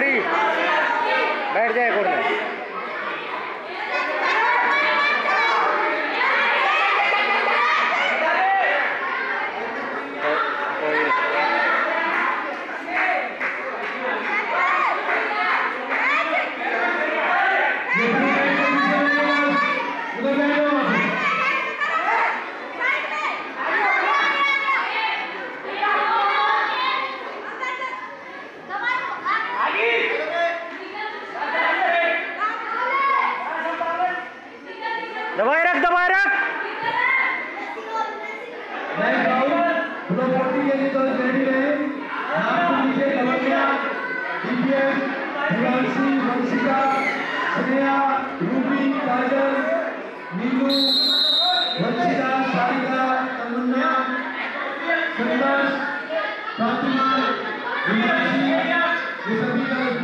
three. दबाए रख दबाए रख। ये सभी